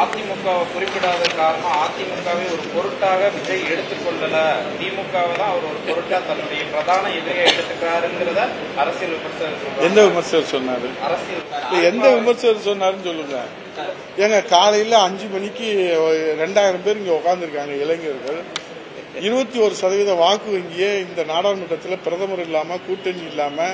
அதிமுகவை குறிப்பிடாத காரணம் அதிமுகவை ஒரு பொருட்டாக விஜய் எடுத்துக்கொள்ளல. திமுகவை தான் அவர் ஒரு பொருட்டா தன்னுடைய பிரதான எதிரியை எடுத்துக்கிறாருங்கிறத அரசியல் விமர்சகர். எந்த விமர்சகர் சொன்னாரு? அரசியல் எந்த விமர்சகர் சொன்னாருன்னு சொல்லுங்க. ஏங்க காலையில அஞ்சு மணிக்கு ரெண்டாயிரம் பேர் இங்க உட்காந்துருக்காங்க இளைஞர்கள். இருபத்தி ஒரு சதவீத வாக்கு வங்கியே இந்த நாடாளுமன்றத்தில் பிரதமர் இல்லாம கூட்டணி இல்லாம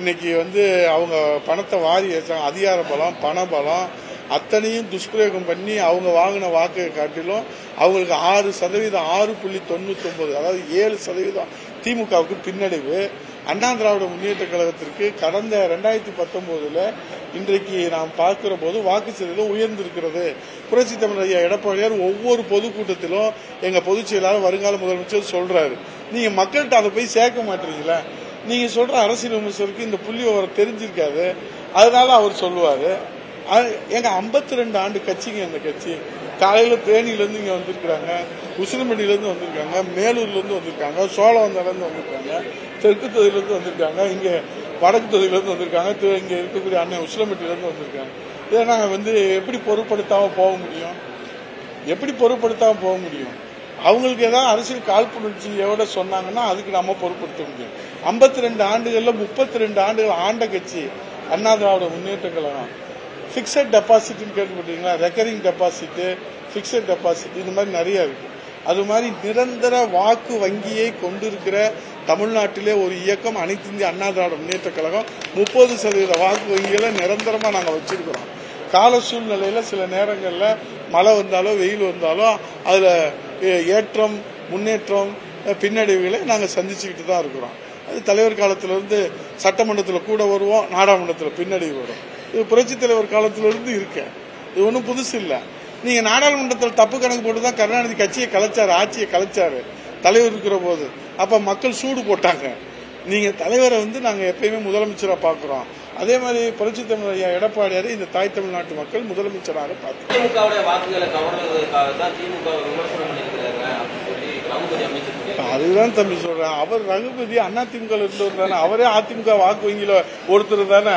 இன்னைக்கு வந்து அவங்க பணத்தை வாரி வச்சாங்க அதிகார பலம் பண பலம் அத்தனையும் துஷ்பிரயோகம் பண்ணி அவங்க வாங்கின வாக்கை காட்டிலும் அவங்களுக்கு ஆறு சதவீதம் ஆறு புள்ளி தொண்ணூத்தி ஒன்பது அதாவது ஏழு சதவீதம் திமுகவுக்கு பின்னடைவு. அண்ணா திராவிட முன்னேற்ற கழகத்திற்கு கடந்த ரெண்டாயிரத்தி பத்தொன்பதுல இன்றைக்கு நாம் பார்க்கிற போது வாக்கு சதவீதம் உயர்ந்திருக்கிறது. புரட்சி தமிழ் ஐயா எடப்பாடியார் ஒவ்வொரு பொதுக்கூட்டத்திலும் எங்க பொதுச் செயலாளர் வருங்கால முதலமைச்சர் சொல்றாரு. நீங்க மக்கள்கிட்ட அதை போய் சேர்க்க மாட்டீங்களா? நீங்க சொல்ற அரசியல் விமர்சகருக்கு இந்த புள்ளி விவரம் தெரிஞ்சிருக்காது. அதனால அவர் சொல்லுவாரு எங்க 52 ரெண்டு ஆண்டு கட்சிங்க இந்த கட்சி. காலையில தேனியில இருந்து இங்க வந்திருக்காங்க இருந்து வந்திருக்காங்க. மேலூர்ல இருந்து வந்திருக்காங்க. சோழவந்தால இருந்து வந்திருக்காங்க. தெற்கு தொகுதியில இருந்து வந்திருக்காங்க. இங்க வடக்கு தொகுதியில இருந்து வந்திருக்காங்க. தி- இங்க இருக்கக்கூடிய அண்ணன் உசிலம்பட்டியில இருந்து வந்திருக்காங்க. இதை நாங்க வந்து எப்படி பொருட்படுத்தாம போக முடியும்? எப்படி பொருட்படுத்தாம போக முடியும்? அவங்களுக்கு ஏதாவது அரசியல் காழ்ப்புணர்ச்சியோட சொன்னாங்கன்னா அதுக்கு நம்ம பொருட்படுத்த முடியும். 52 ரெண்டு ஆண்டுகளில் முப்பத்தி ரெண்டு ஆண்டுகள் ஆண்ட கட்சி. அண்ணா திராவிட முன்னேற்ற கழகம். ஃபிக்ஸட் டெபாசிட்னு கேள்விப்பட்டீங்களா ரெக்கரிங் டெபாசிட்டு ஃபிக்ஸட் டெபாசிட் இந்த மாதிரி நிறைய இருக்கு. அது மாதிரி நிரந்தர வாக்கு வங்கியை கொண்டிருக்கிற தமிழ்நாட்டிலே ஒரு இயக்கம் அனைத்து இந்திய அண்ணா திராவிட முன்னேற்ற கழகம் முப்பது சதவீத வாக்கு வங்கிகளை நிரந்தரமாக நாங்கள் வச்சிருக்கிறோம். கால சூழ்நிலையில சில நேரங்களில் மழை வந்தாலோ வெயில் வந்தாலோ அதில் ஏ- ஏற்றம் முன்னேற்றம் பின்னடைவுகளை நாங்கள் சந்திச்சுக்கிட்டு தான் இருக்கிறோம். அது தலைவர் காலத்திலிருந்து சட்டமன்றத்தில் கூட வருவோம் நாடாளுமன்றத்தில் பின்னடைவு வரும். இது புரட்சி தலைவர் காலத்துல இருந்து இருக்கேன் இது ஒன்றும் புதுசு இல்லை. நீங்க நாடாளுமன்றத்தில் தப்பு கணக்கு போட்டு தான் கருணாநிதி கட்சியை கலைச்சாரு ஆட்சியை கலைச்சாரு. தலைவர் இருக்கிற போது. அப்ப மக்கள் சூடு போட்டாங்க. நீங்க தலைவரை வந்து நாங்க எப்பயுமே முதலமைச்சரா பாக்குறோம். அதே மாதிரி புரட்சி தமிழர் ஐயா எடப்பாடியாரை இந்த தாய் தமிழ்நாட்டு மக்கள் முதலமைச்சராக பார்க்கிறோம். அதுதான் தம்பி சொல்றேன். அவர் ரகுபதி அண்ணா திமுக இருந்தவர் தானே. அவரே அதிமுக வாக்கு வங்கியில ஒருத்தர் தானே.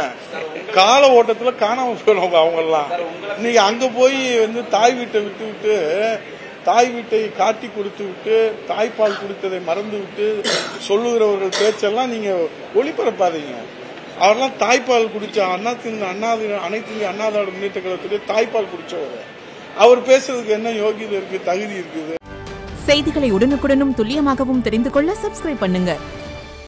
கால ஓட்டத்தில் காணாமல் போயிடும் அவங்கெல்லாம். இன்னைக்கு அங்கே போய் வந்து தாய் வீட்டை விட்டு விட்டு தாய் வீட்டை காட்டி கொடுத்து விட்டு தாய்ப்பால் குடித்ததை மறந்து விட்டு சொல்லுகிறவர்கள் பேச்செல்லாம் நீங்க ஒளிபரப்பாதீங்க. அவரெல்லாம் தாய்ப்பால் குடிச்ச அண்ணா தின் அண்ணா அனைத்து இந்திய முன்னேற்ற கழகத்துடைய தாய்ப்பால் குடிச்சவர். அவர் பேசுறதுக்கு என்ன யோகியதை இருக்கு தகுதி இருக்குது? செய்திகளை உடனுக்குடனும் துல்லியமாகவும் தெரிந்து கொள்ள சப்ஸ்கிரைப் பண்ணுங்க.